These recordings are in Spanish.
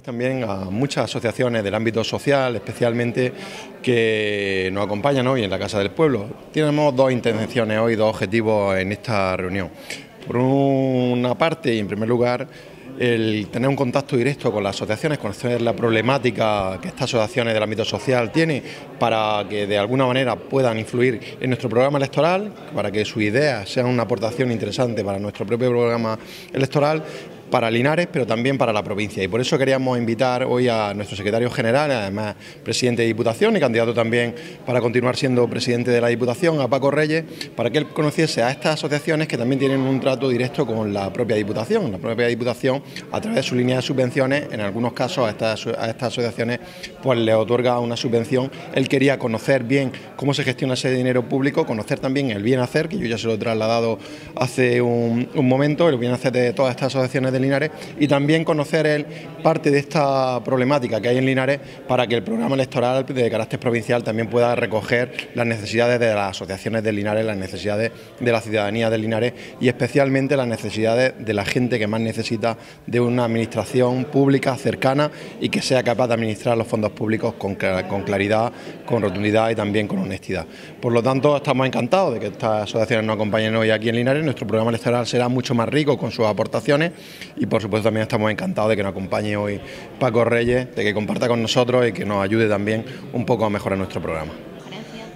también a muchas asociaciones del ámbito social, especialmente que nos acompañan hoy en la Casa del Pueblo. Tenemos dos intenciones hoy, dos objetivos en esta reunión. Por una parte, y en primer lugar, el tener un contacto directo con las asociaciones, conocer la problemática que estas asociaciones del ámbito social tienen para que de alguna manera puedan influir en nuestro programa electoral, para que sus ideas sean una aportación interesante para nuestro propio programa electoral para Linares, pero también para la provincia. Y por eso queríamos invitar hoy a nuestro secretario general, además presidente de Diputación y candidato también para continuar siendo presidente de la Diputación, a Paco Reyes, para que él conociese a estas asociaciones que también tienen un trato directo con la propia Diputación. La propia Diputación, a través de su línea de subvenciones, en algunos casos a estas, a estas asociaciones pues le otorga una subvención. Él quería conocer bien cómo se gestiona ese dinero público, conocer también el bien hacer, que yo ya se lo he trasladado hace un, momento, el bien hacer de todas estas asociaciones de Linares y también conocer él parte de esta problemática que hay en Linares para que el programa electoral de carácter provincial también pueda recoger las necesidades de las asociaciones de Linares, las necesidades de la ciudadanía de Linares y especialmente las necesidades de la gente que más necesita de una administración pública cercana y que sea capaz de administrar los fondos públicos con, con claridad, con rotundidad y también con honestidad. Por lo tanto, estamos encantados de que estas asociaciones nos acompañen hoy aquí en Linares. Nuestro programa electoral será mucho más rico con sus aportaciones y por supuesto también estamos encantados de que nos acompañe hoy Paco Reyes, de que comparta con nosotros y que nos ayude también un poco a mejorar nuestro programa.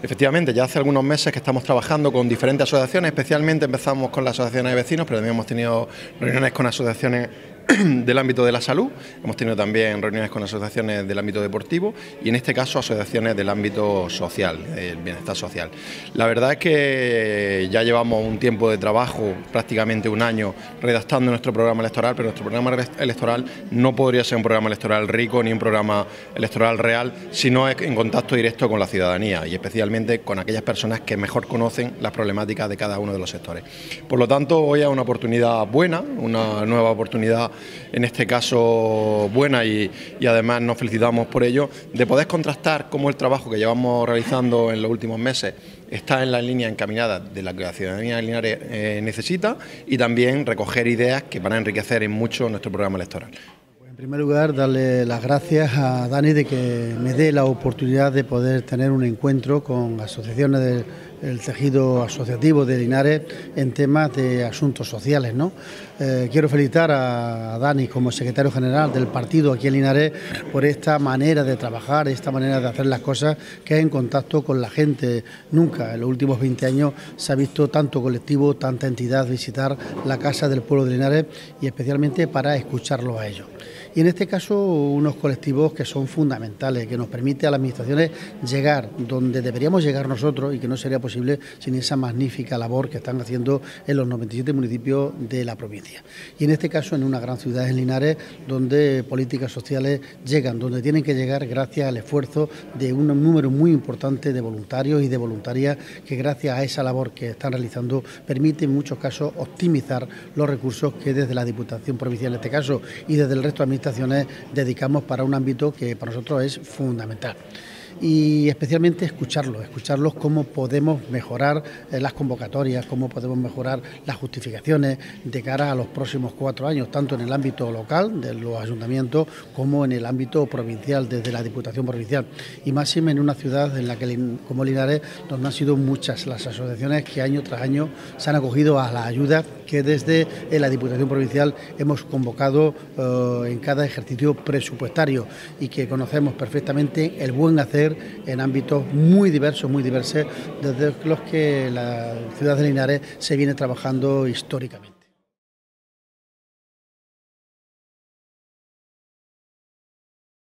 Efectivamente, ya hace algunos meses que estamos trabajando con diferentes asociaciones, especialmente empezamos con las asociaciones de vecinos, pero también hemos tenido reuniones con asociaciones del ámbito de la salud, hemos tenido también reuniones con asociaciones del ámbito deportivo y en este caso asociaciones del ámbito social, el bienestar social. La verdad es que ya llevamos un tiempo de trabajo, prácticamente un año, redactando nuestro programa electoral, pero nuestro programa electoral no podría ser un programa electoral rico ni un programa electoral real si no es en contacto directo con la ciudadanía y especialmente con aquellas personas que mejor conocen las problemáticas de cada uno de los sectores. Por lo tanto, hoy es una oportunidad buena, una nueva oportunidad en este caso buena y, además nos felicitamos por ello, de poder contrastar cómo el trabajo que llevamos realizando en los últimos meses está en la línea encaminada de la que la ciudadanía de Linares eh, necesita y también recoger ideas que van a enriquecer en mucho nuestro programa electoral. En primer lugar, darle las gracias a Dani de que me dé la oportunidad de poder tener un encuentro con asociaciones del tejido asociativo de Linares en temas de asuntos sociales. ¿no? Eh, quiero felicitar a Dani como secretario general del partido aquí en Linares por esta manera de trabajar, esta manera de hacer las cosas que es en contacto con la gente. Nunca en los últimos 20 años se ha visto tanto colectivo, tanta entidad visitar la Casa del Pueblo de Linares y especialmente para escucharlo a ellos y en este caso unos colectivos que son fundamentales, que nos permite a las administraciones llegar donde deberíamos llegar nosotros y que no sería posible sin esa magnífica labor que están haciendo en los 97 municipios de la provincia. Y en este caso en una gran ciudad en Linares donde políticas sociales llegan, donde tienen que llegar gracias al esfuerzo de un número muy importante de voluntarios y de voluntarias que gracias a esa labor que están realizando permite en muchos casos optimizar los recursos que desde la Diputación Provincial en este caso y desde el resto de dedicamos para un ámbito que para nosotros es fundamental y especialmente escucharlos, escucharlos cómo podemos mejorar eh, las convocatorias, cómo podemos mejorar las justificaciones de cara a los próximos cuatro años, tanto en el ámbito local de los ayuntamientos como en el ámbito provincial, desde la Diputación Provincial. Y más en una ciudad en la que, como Linares, donde han sido muchas las asociaciones que año tras año se han acogido a la ayuda que desde eh, la Diputación Provincial hemos convocado eh, en cada ejercicio presupuestario y que conocemos perfectamente el buen hacer en ámbitos muy diversos, muy diversos, desde los que la ciudad de Linares se viene trabajando históricamente.